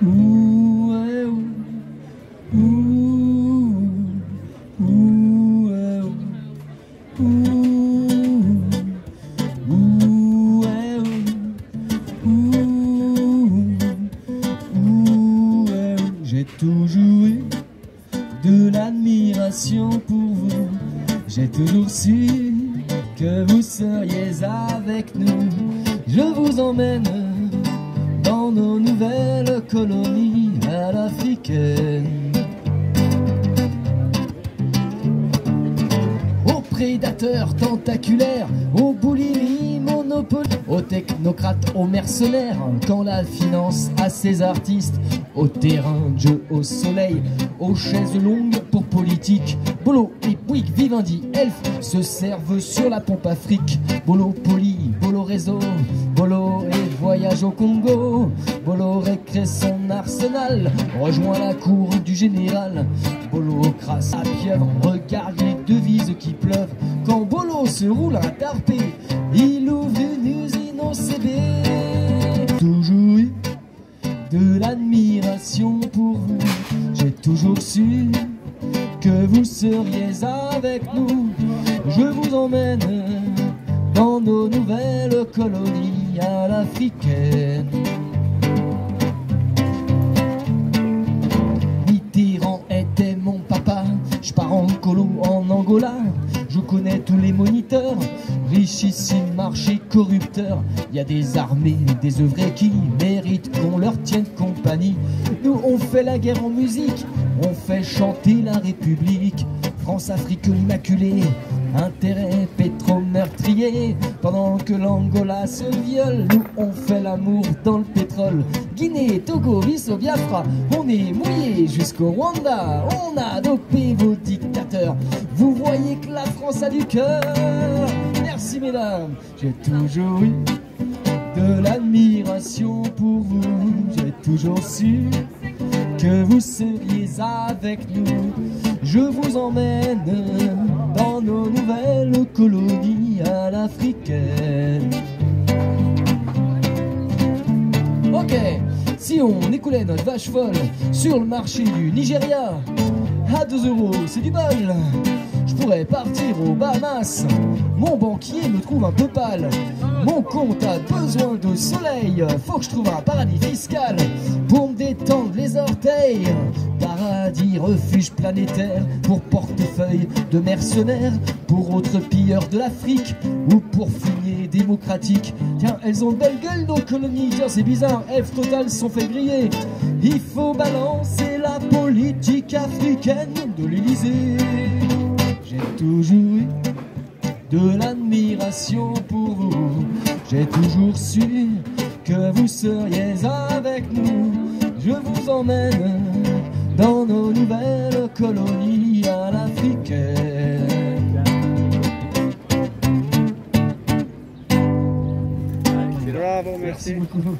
J'ai toujours eu de l'admiration pour vous. J'ai toujours su que vous seriez avec nous. Je vous emmène dans nos colonies à l'africaine. Aux prédateurs tentaculaires, aux boulimies monopoly, aux technocrates, aux mercenaires, quand la finance à ses artistes, au terrain de jeu au soleil, aux chaises longues pour politique, Bolo et Bouygues, Vivendi, Elf se servent sur la pompe Afrique, Bolo Poli, Bolo Réseau, Bolo et voyage au Congo, récrée son arsenal, rejoint la cour du général, Bolo crasse à pieuvre, regarde les devises qui pleuvent, quand Bolo se roule un tarpé, il ouvre une usine au CB. Toujours eu de l'admiration pour vous, j'ai toujours su que vous seriez avec nous. Je vous emmène dans nos nouvelles colonies à l'africaine. Richissimes marchés corrupteurs. Il y a des armées, des œuvrés qui méritent qu'on leur tienne compagnie. Nous, on fait la guerre en musique, on fait chanter la République. France-Afrique immaculée, intérêt pétro-meurtrier. Pendant que l'Angola se viole, nous on fait l'amour dans le pétrole. Guinée, Togo, Bissau, Biafra, on est mouillé jusqu'au Rwanda. On a dopé vos dictateurs. Vous voyez que la France a du cœur. Merci mesdames, j'ai toujours eu de l'admiration pour vous. J'ai toujours su que vous seriez avec nous. Je vous emmène dans nos nouvelles colonies à l'africaine. Ok, si on écoulait notre vache folle sur le marché du Nigeria, à 2 euros, c'est du bol. Je pourrais partir aux Bahamas. Mon banquier me trouve un peu pâle. Mon compte a besoin de soleil. Faut que je trouve un paradis fiscal pour me détendre les orteils. Paradis, refuge planétaire pour portefeuille de mercenaires, pour autres pilleurs de l'Afrique ou pour fumier démocratique. Tiens, elles ont de belles gueules nos colonies. Tiens, c'est bizarre, F total sont fait griller. Il faut balancer la politique africaine de l'Élysée. J'ai toujours eu de l'admiration pour vous. J'ai toujours su que vous seriez avec nous. Je vous emmène dans nos nouvelles colonies à l'africaine. Bravo, merci. beaucoup.